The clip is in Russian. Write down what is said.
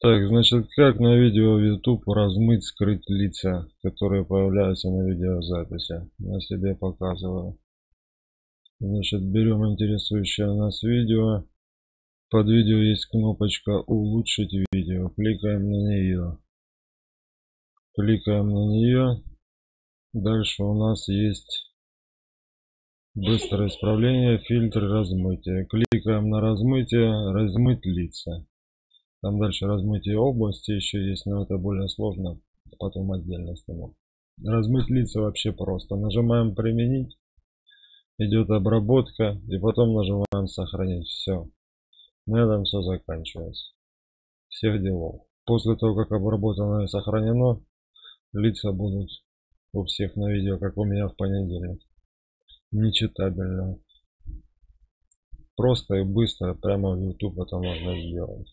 Так, значит, как на видео в YouTube размыть, скрыть лица, которые появляются на видеозаписи. На себе показываю. Значит, берем интересующее нас видео. Под видео есть кнопочка «Улучшить видео». Кликаем на нее. Кликаем на нее. Дальше у нас есть быстрое исправление, фильтр размытия. Кликаем на размытие, размыть лица. Там дальше размытие области еще есть, но это более сложно. Потом отдельно сниму. Размыть лица вообще просто. Нажимаем применить. Идет обработка. И потом нажимаем сохранить. Все. На этом все заканчивается. Всех делов. После того, как обработано и сохранено, лица будут у всех на видео, как у меня в понедельник. Нечитабельно. Просто и быстро прямо в YouTube это можно сделать.